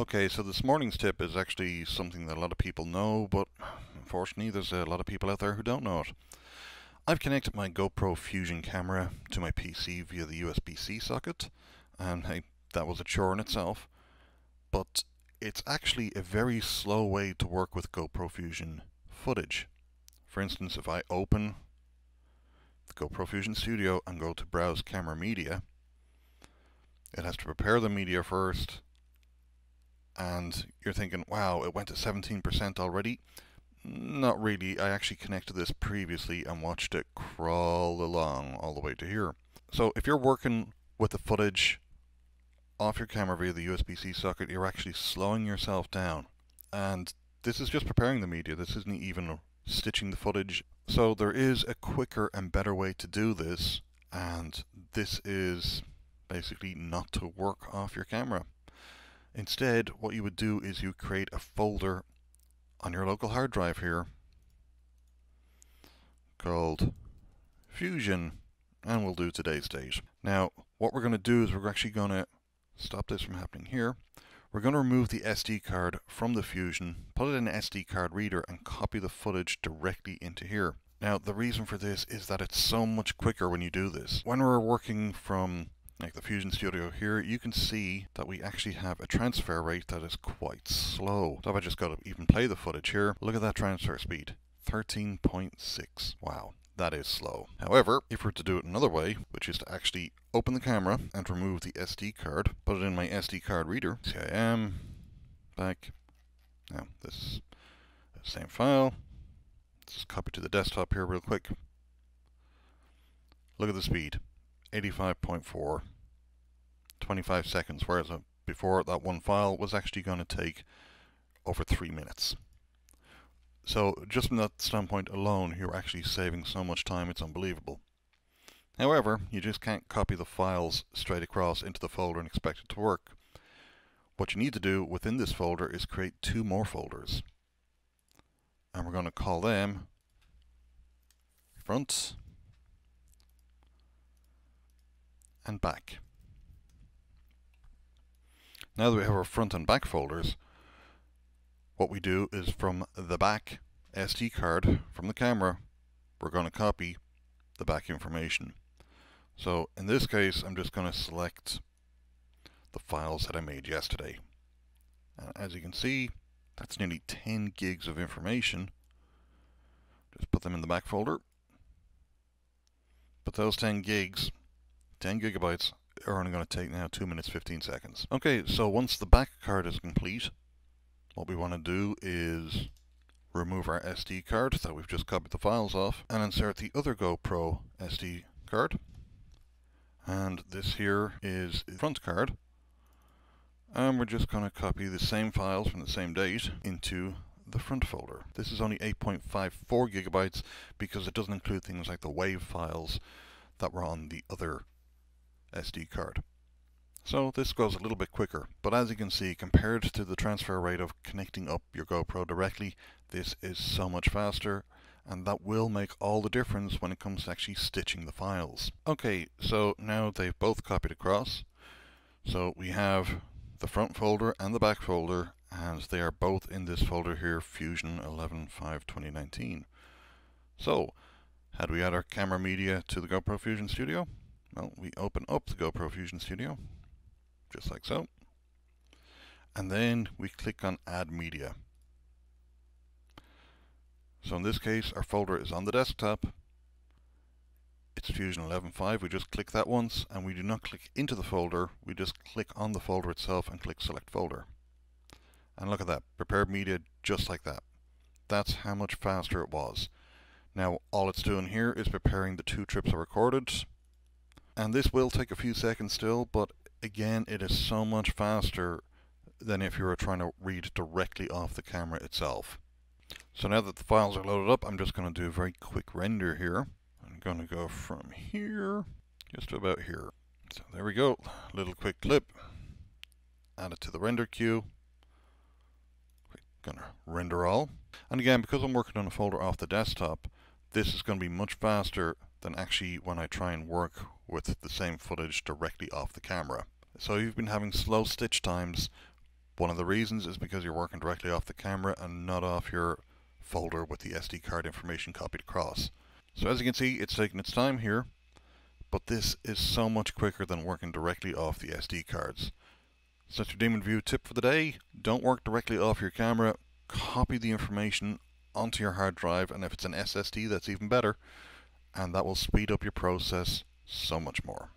Okay, so this morning's tip is actually something that a lot of people know, but unfortunately there's a lot of people out there who don't know it. I've connected my GoPro Fusion camera to my PC via the USB-C socket, and hey, that was a chore in itself, but it's actually a very slow way to work with GoPro Fusion footage. For instance, if I open the GoPro Fusion Studio and go to Browse Camera Media, it has to prepare the media first, and you're thinking, wow, it went to 17% already. Not really. I actually connected this previously and watched it crawl along all the way to here. So if you're working with the footage off your camera via the USB-C socket, you're actually slowing yourself down. And this is just preparing the media. This isn't even stitching the footage. So there is a quicker and better way to do this. And this is basically not to work off your camera. Instead, what you would do is you create a folder on your local hard drive here called Fusion and we'll do today's date. Now what we're going to do is we're actually going to stop this from happening here. We're going to remove the SD card from the Fusion, put it in an SD card reader and copy the footage directly into here. Now the reason for this is that it's so much quicker when you do this. When we're working from like the Fusion Studio here, you can see that we actually have a transfer rate that is quite slow. So if I just go to even play the footage here, look at that transfer speed. 13.6. Wow, that is slow. However, if we're to do it another way, which is to actually open the camera and remove the SD card, put it in my SD card reader, CIM, back, now this same file, let's copy to the desktop here real quick. Look at the speed. 85.4 25 seconds whereas uh, before that one file was actually going to take over three minutes. So just from that standpoint alone you're actually saving so much time it's unbelievable. However you just can't copy the files straight across into the folder and expect it to work. What you need to do within this folder is create two more folders. And we're going to call them front and back. Now that we have our front and back folders, what we do is from the back SD card from the camera, we're going to copy the back information. So in this case, I'm just going to select the files that I made yesterday. And as you can see, that's nearly 10 gigs of information. Just put them in the back folder. But those 10 gigs 10 gigabytes are only going to take now 2 minutes 15 seconds. Okay, so once the back card is complete, what we want to do is remove our SD card that we've just copied the files off and insert the other GoPro SD card. And this here is the front card. And we're just going to copy the same files from the same date into the front folder. This is only 8.54 gigabytes because it doesn't include things like the WAV files that were on the other SD card. So this goes a little bit quicker, but as you can see, compared to the transfer rate of connecting up your GoPro directly, this is so much faster, and that will make all the difference when it comes to actually stitching the files. Okay, so now they've both copied across, so we have the front folder and the back folder, and they are both in this folder here, Fusion 11.5.2019. So, how do we add our camera media to the GoPro Fusion Studio? Well, we open up the GoPro Fusion Studio, just like so. And then we click on Add Media. So in this case, our folder is on the desktop. It's Fusion 11.5. We just click that once, and we do not click into the folder. We just click on the folder itself and click Select Folder. And look at that, prepared media just like that. That's how much faster it was. Now, all it's doing here is preparing the two trips I recorded, and this will take a few seconds still, but again, it is so much faster than if you were trying to read directly off the camera itself. So now that the files are loaded up, I'm just going to do a very quick render here. I'm going to go from here, just to about here. So there we go, little quick clip. Add it to the render queue. Gonna render all. And again, because I'm working on a folder off the desktop, this is going to be much faster than actually when I try and work with the same footage directly off the camera. So you've been having slow stitch times One of the reasons is because you're working directly off the camera and not off your folder with the SD card information copied across. So as you can see, it's taking its time here, but this is so much quicker than working directly off the SD cards. So that's your DemonView tip for the day. Don't work directly off your camera. Copy the information onto your hard drive, and if it's an SSD, that's even better. And that will speed up your process so much more.